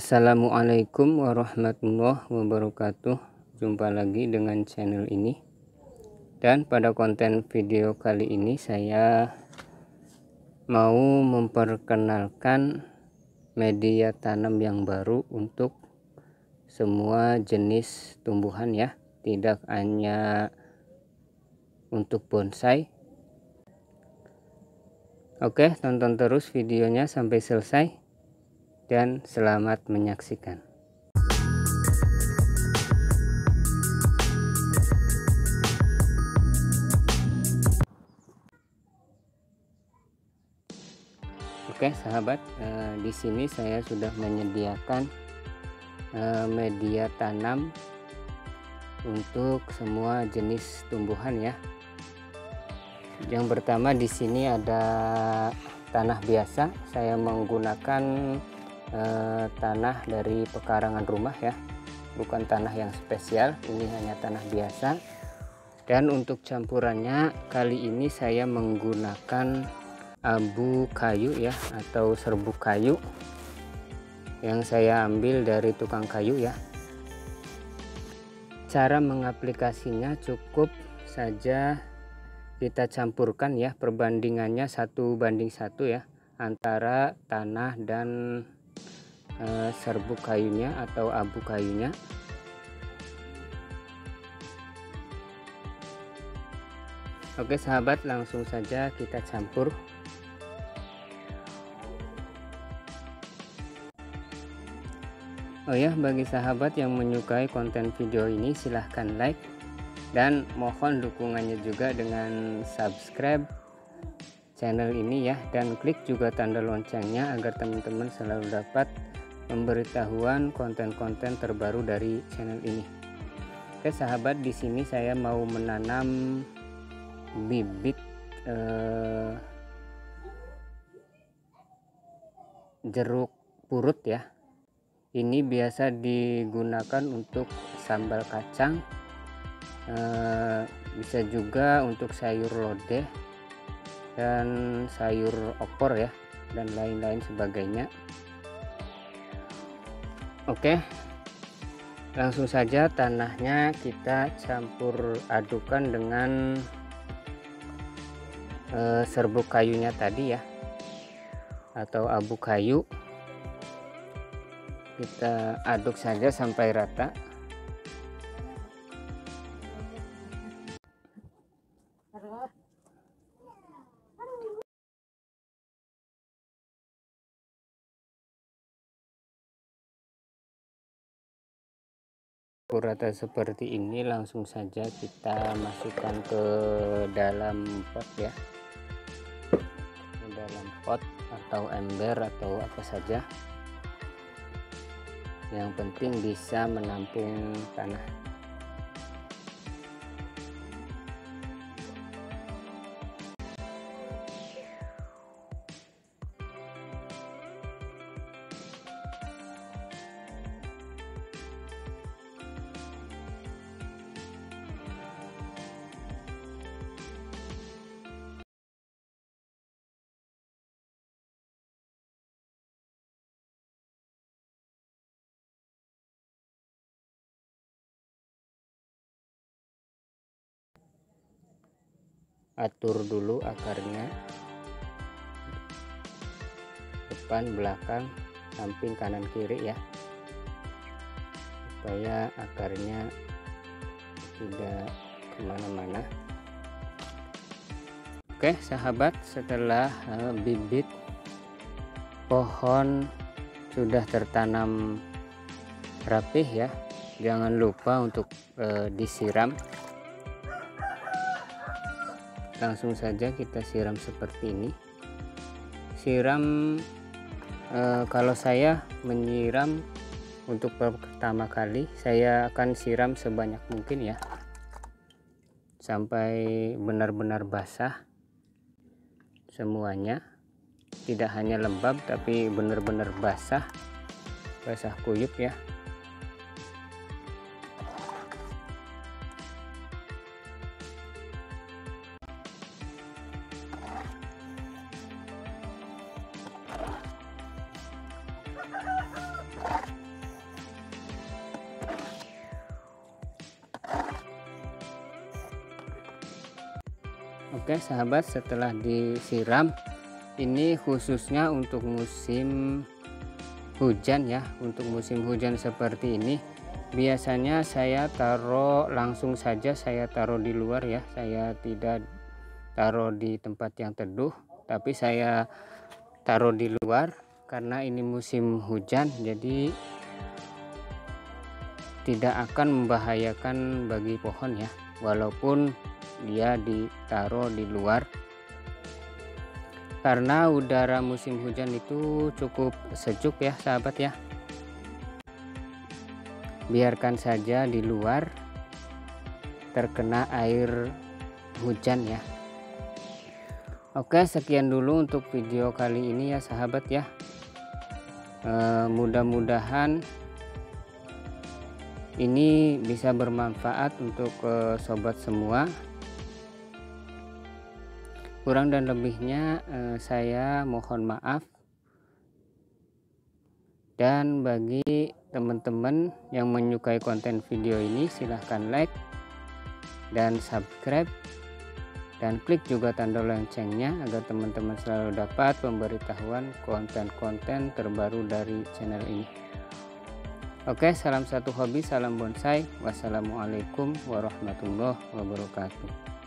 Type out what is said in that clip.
Assalamualaikum warahmatullahi wabarakatuh. Jumpa lagi dengan channel ini. Dan pada konten video kali ini saya Mau memperkenalkan media tanam yang baru untuk semua jenis tumbuhan ya. Tidak hanya untuk bonsai. Oke tonton terus videonya sampai selesai dan selamat menyaksikan. Oke sahabat eh, di sini saya sudah menyediakan eh, media tanam untuk semua jenis tumbuhan ya. Yang pertama di sini ada tanah biasa. Saya menggunakan eh, tanah dari pekarangan rumah ya. Bukan tanah yang spesial ini hanya tanah biasa. Dan untuk campurannya kali ini saya menggunakan abu kayu ya atau serbuk kayu yang saya ambil dari tukang kayu ya. Cara mengaplikasinya cukup saja kita campurkan ya perbandingannya satu banding satu ya antara tanah dan e, serbuk kayunya atau abu kayunya. Oke sahabat langsung saja kita campur. Oh ya bagi sahabat yang menyukai konten video ini silahkan like dan mohon dukungannya juga dengan subscribe channel ini ya. Dan klik juga tanda loncengnya agar teman-teman selalu dapat pemberitahuan konten-konten terbaru dari channel ini. Oke sahabat di sini saya mau menanam bibit eh, jeruk purut ya. Ini biasa digunakan untuk sambal kacang Eh, bisa juga untuk sayur lodeh dan sayur opor ya dan lain-lain sebagainya oke. Langsung saja tanahnya kita campur adukan dengan e, serbuk kayunya tadi ya. Atau abu kayu. Kita aduk saja sampai rata rata seperti ini langsung saja kita masukkan ke dalam pot ya. Ke dalam pot atau ember atau apa saja. Yang penting bisa menampung tanah atur dulu akarnya. Depan belakang samping kanan kiri ya. Supaya akarnya tidak ke mana-mana. Oke sahabat setelah uh, bibit pohon sudah tertanam rapih ya jangan lupa untuk uh, disiram langsung saja kita siram seperti ini. Siram e, kalau saya menyiram untuk pertama kali saya akan siram sebanyak mungkin ya. Sampai benar-benar basah semuanya. Tidak hanya lembab tapi benar-benar basah. Basah kuyup ya Oke sahabat setelah disiram ini khususnya untuk musim hujan ya. Untuk musim hujan seperti ini biasanya saya taruh langsung saja saya taruh di luar ya. Saya tidak taruh di tempat yang teduh tapi saya taruh di luar karena ini musim hujan jadi tidak akan membahayakan bagi pohon ya. Walaupun dia ditaruh di luar. Karena udara musim hujan itu cukup sejuk ya sahabat ya. Biarkan saja di luar terkena air hujan ya. Oke sekian dulu untuk video kali ini ya sahabat ya e, mudah-mudahan ini bisa bermanfaat untuk e, sobat semua. Kurang dan lebihnya e, saya mohon maaf. Dan bagi teman-teman yang menyukai konten video ini silahkan like dan subscribe dan klik juga tanda loncengnya agar teman-teman selalu dapat pemberitahuan konten-konten terbaru dari channel ini. Oke salam satu hobi salam bonsai. Wassalamualaikum warahmatullahi wabarakatuh